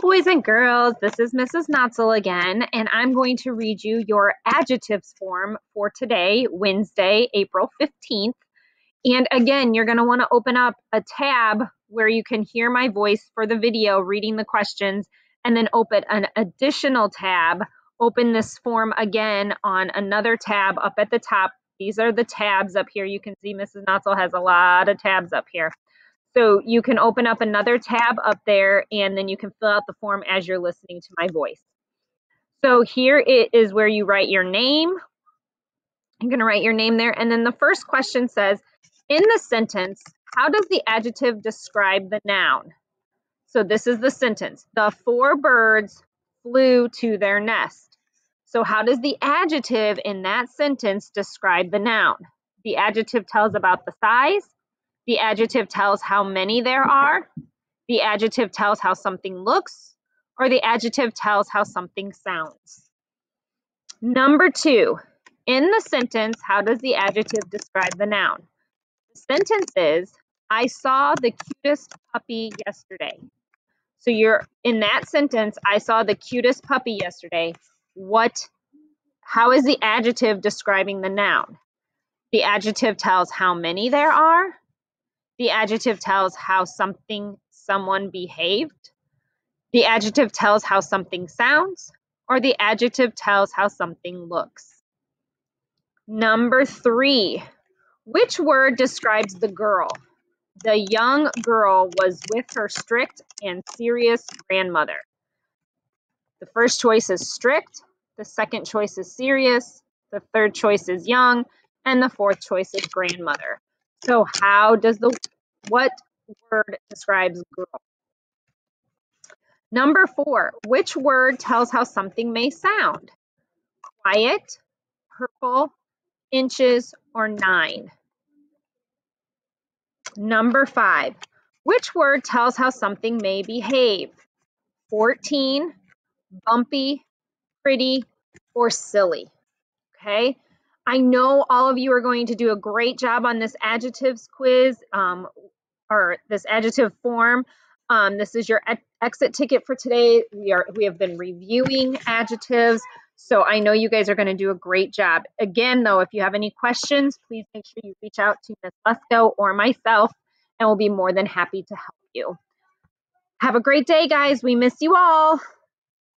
boys and girls. This is Mrs. Noetzel again, and I'm going to read you your adjectives form for today, Wednesday, April 15th. And again, you're going to want to open up a tab where you can hear my voice for the video reading the questions, and then open an additional tab. Open this form again on another tab up at the top. These are the tabs up here. You can see Mrs. Noetzel has a lot of tabs up here. So you can open up another tab up there and then you can fill out the form as you're listening to my voice. So here it is where you write your name. I'm going to write your name there. And then the first question says, in the sentence, how does the adjective describe the noun? So this is the sentence. The four birds flew to their nest. So how does the adjective in that sentence describe the noun? The adjective tells about the size, the adjective tells how many there are. The adjective tells how something looks, or the adjective tells how something sounds. Number two, in the sentence, how does the adjective describe the noun? The sentence is, I saw the cutest puppy yesterday. So you're in that sentence, I saw the cutest puppy yesterday. What, how is the adjective describing the noun? The adjective tells how many there are. The adjective tells how something, someone behaved. The adjective tells how something sounds, or the adjective tells how something looks. Number three, which word describes the girl? The young girl was with her strict and serious grandmother. The first choice is strict, the second choice is serious, the third choice is young, and the fourth choice is grandmother. So how does the what word describes girl? Number four, which word tells how something may sound? Quiet, purple, inches, or nine? Number five, which word tells how something may behave? 14, bumpy, pretty, or silly? Okay, I know all of you are going to do a great job on this adjectives quiz um, or this adjective form. Um, this is your exit ticket for today. We are we have been reviewing adjectives, so I know you guys are going to do a great job. Again, though, if you have any questions, please make sure you reach out to Ms. Lesko or myself, and we'll be more than happy to help you. Have a great day, guys. We miss you all.